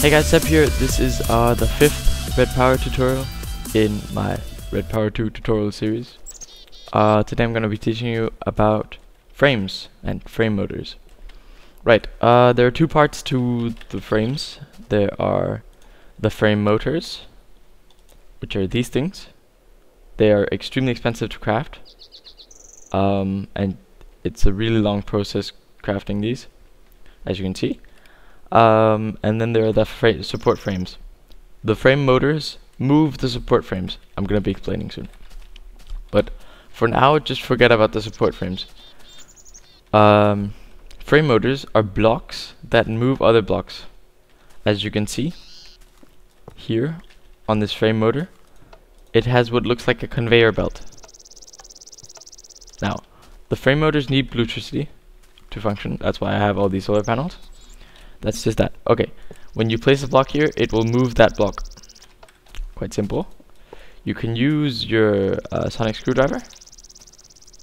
Hey guys, Seb here. This is uh, the fifth Red Power tutorial in my Red Power 2 tutorial series. Uh, today I'm going to be teaching you about frames and frame motors. Right, uh, there are two parts to the frames. There are the frame motors, which are these things. They are extremely expensive to craft, um, and it's a really long process crafting these, as you can see. Um, and then there are the fra support frames. The frame motors move the support frames. I'm going to be explaining soon. But for now, just forget about the support frames. Um, frame motors are blocks that move other blocks. As you can see here on this frame motor, it has what looks like a conveyor belt. Now, the frame motors need electricity to function. That's why I have all these solar panels. That's just that. Okay, when you place a block here, it will move that block. Quite simple. You can use your uh, sonic screwdriver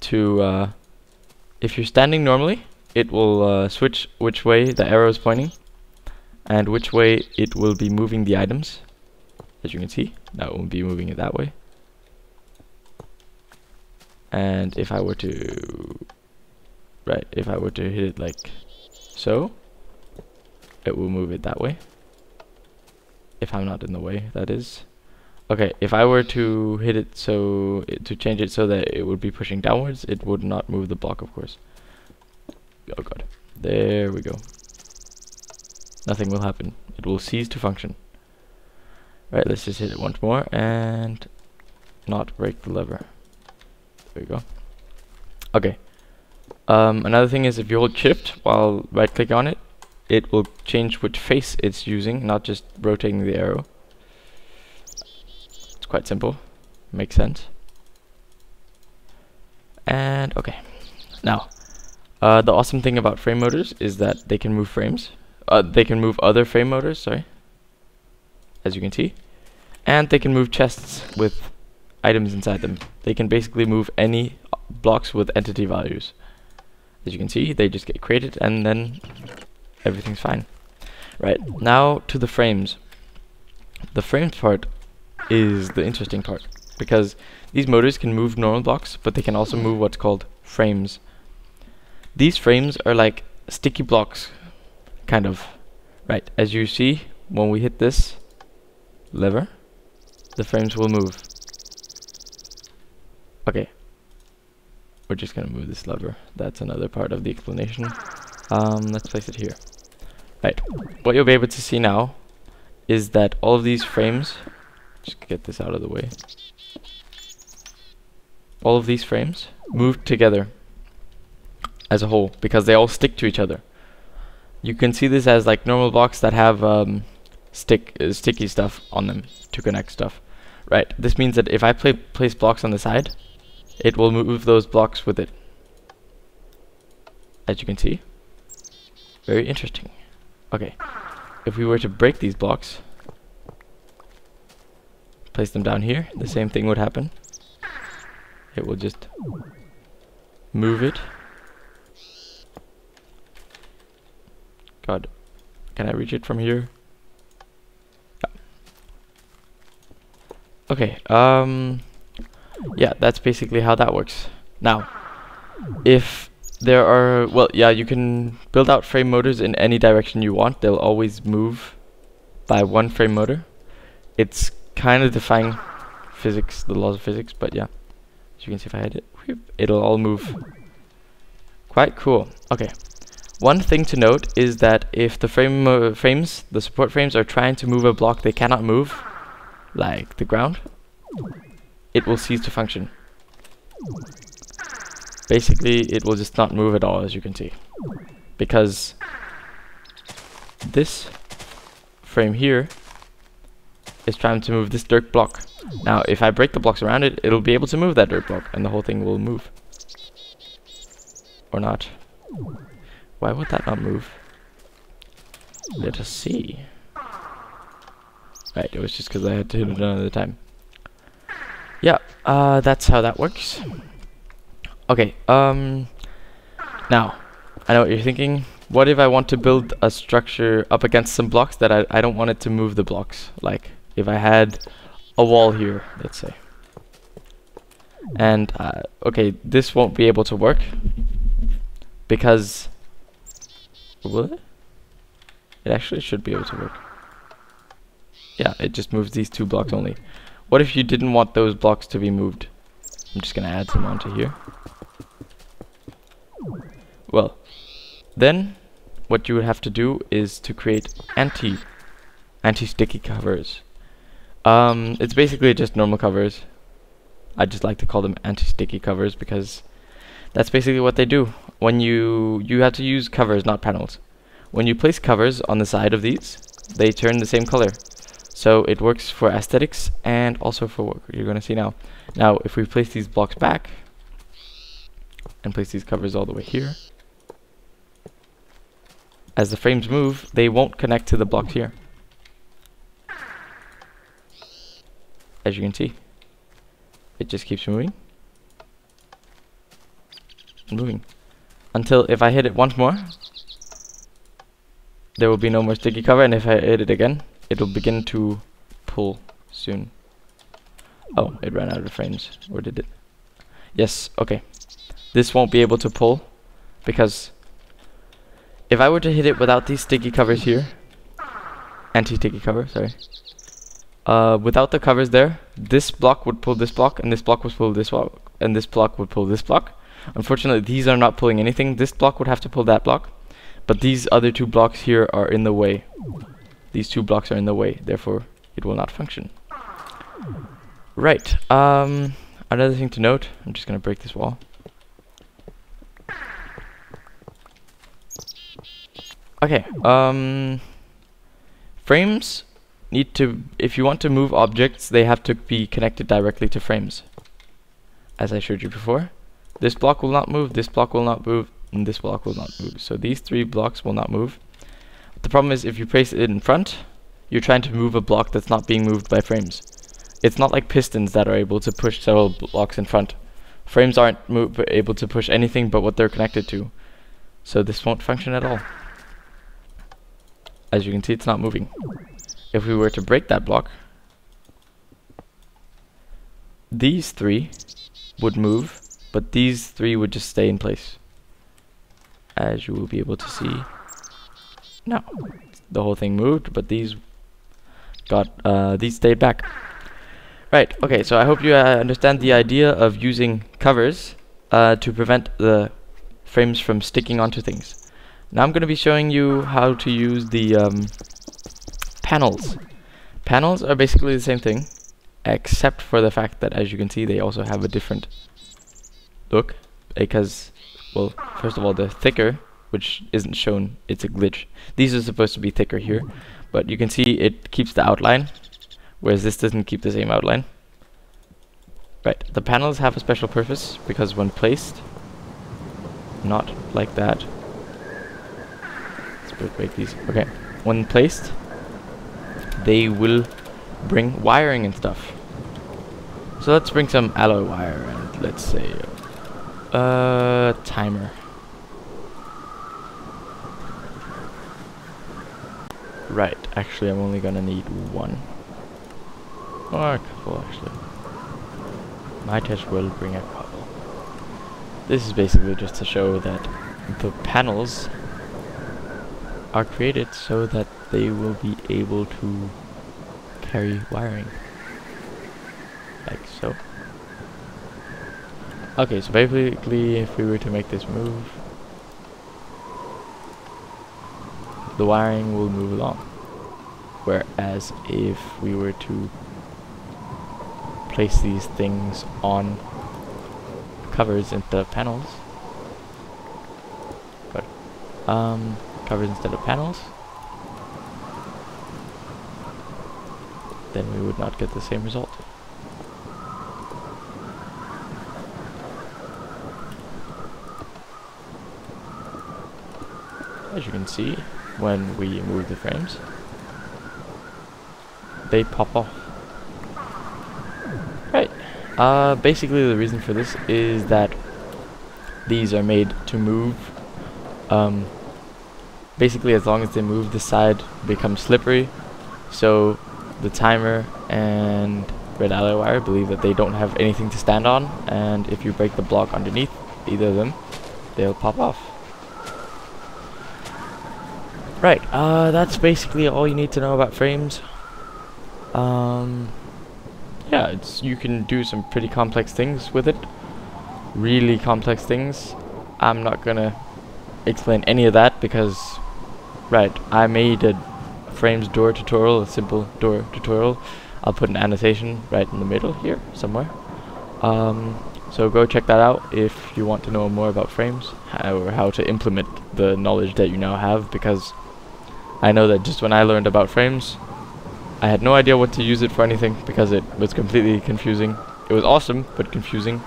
to, uh, if you're standing normally, it will uh, switch which way the arrow is pointing and which way it will be moving the items. As you can see, it won't be moving it that way. And if I were to, right, if I were to hit it like so, it will move it that way. If I'm not in the way, that is. Okay, if I were to hit it so, to change it so that it would be pushing downwards, it would not move the block, of course. Oh god. There we go. Nothing will happen. It will cease to function. Right, let's just hit it once more and not break the lever. There we go. Okay. Um, another thing is if you hold shift while right click on it, it will change which face it's using, not just rotating the arrow. It's quite simple. Makes sense. And okay. Now, uh, the awesome thing about frame motors is that they can move frames. Uh, they can move other frame motors, sorry. As you can see. And they can move chests with items inside them. They can basically move any blocks with entity values. As you can see, they just get created and then everything's fine. Right, now to the frames. The frames part is the interesting part because these motors can move normal blocks, but they can also move what's called frames. These frames are like sticky blocks, kind of. Right, as you see, when we hit this lever, the frames will move. Okay. We're just gonna move this lever. That's another part of the explanation. Um, let's place it here. Right, what you'll be able to see now is that all of these frames, just get this out of the way, all of these frames move together as a whole because they all stick to each other. You can see this as like normal blocks that have um, stick uh, sticky stuff on them to connect stuff. Right, this means that if I place blocks on the side, it will move those blocks with it. As you can see. Very interesting. Okay. If we were to break these blocks, place them down here, the same thing would happen. It will just move it. God, can I reach it from here? Okay, um, yeah, that's basically how that works. Now, if there are, well, yeah, you can build out frame motors in any direction you want. They'll always move by one frame motor. It's kind of defying physics, the laws of physics, but yeah. As you can see if I hit it, it'll all move. Quite cool. Okay. One thing to note is that if the frame frames, the support frames, are trying to move a block they cannot move, like the ground, it will cease to function basically it will just not move at all as you can see. Because this frame here is trying to move this dirt block. Now if I break the blocks around it it'll be able to move that dirt block and the whole thing will move. Or not. Why would that not move? Let us see. Right it was just because I had to hit it another time. Yeah uh, that's how that works Okay, um, now, I know what you're thinking. what if I want to build a structure up against some blocks that I, I don't want it to move the blocks? Like, if I had a wall here, let's say. And, uh, okay, this won't be able to work. Because... Will it? It actually should be able to work. Yeah, it just moves these two blocks only. What if you didn't want those blocks to be moved? I'm just gonna add some onto here. Well, then what you would have to do is to create anti anti-sticky covers. Um, it's basically just normal covers. I just like to call them anti-sticky covers because that's basically what they do. When you you have to use covers, not panels. When you place covers on the side of these, they turn the same color. So it works for aesthetics and also for what you're going to see now. Now, if we place these blocks back and place these covers all the way here, as the frames move, they won't connect to the block here. As you can see, it just keeps moving. Moving. Until if I hit it once more, there will be no more sticky cover and if I hit it again it will begin to pull soon. Oh it ran out of frames. Or did it? Yes okay this won't be able to pull because if I were to hit it without these sticky covers here anti-sticky cover sorry uh, without the covers there this block would pull this block and this block would pull this block and this block would pull this block unfortunately these are not pulling anything this block would have to pull that block but these other two blocks here are in the way. These two blocks are in the way, therefore it will not function. Right, um, another thing to note, I'm just gonna break this wall. Okay, um, frames need to, if you want to move objects, they have to be connected directly to frames. As I showed you before. This block will not move, this block will not move, and this block will not move. So these three blocks will not move. The problem is if you place it in front, you're trying to move a block that's not being moved by frames. It's not like pistons that are able to push several blocks in front. Frames aren't able to push anything but what they're connected to. So this won't function at all. As you can see, it's not moving. If we were to break that block, these three would move, but these three would just stay in place as you will be able to see. Now the whole thing moved but these got uh, these stayed back. Right okay so I hope you uh, understand the idea of using covers uh, to prevent the frames from sticking onto things now I'm going to be showing you how to use the um, panels panels are basically the same thing except for the fact that as you can see they also have a different look because well, first of all, they're thicker, which isn't shown. It's a glitch. These are supposed to be thicker here, but you can see it keeps the outline, whereas this doesn't keep the same outline. Right, the panels have a special purpose, because when placed, not like that. These. Okay, when placed, they will bring wiring and stuff. So let's bring some alloy wire and let's say uh, timer. Right, actually I'm only gonna need one. Or a couple, actually. Might as well bring a couple. This is basically just to show that the panels are created so that they will be able to carry wiring. Like so. Okay, so basically if we were to make this move, the wiring will move along. Whereas if we were to place these things on covers instead of panels, but um, covers instead of panels, then we would not get the same result. as you can see when we move the frames they pop off right uh, basically the reason for this is that these are made to move um, basically as long as they move the side becomes slippery. So the timer and red alloy wire believe that they don't have anything to stand on and if you break the block underneath either of them they'll pop off. Right uh, that's basically all you need to know about frames. Um, yeah it's you can do some pretty complex things with it. Really complex things. I'm not gonna explain any of that because right I made a frames door tutorial a simple door tutorial. I'll put an annotation right in the middle here somewhere. Um, so go check that out if you want to know more about frames or how to implement the knowledge that you now have because I know that just when I learned about frames I had no idea what to use it for anything because it was completely confusing. It was awesome but confusing.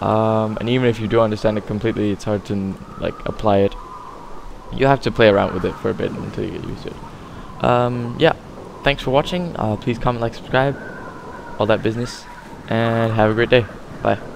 Um, and even if you do understand it completely it's hard to like apply it you have to play around with it for a bit until you get used to it. Um, yeah. Thanks for watching. Uh, please comment like subscribe all that business and have a great day. Bye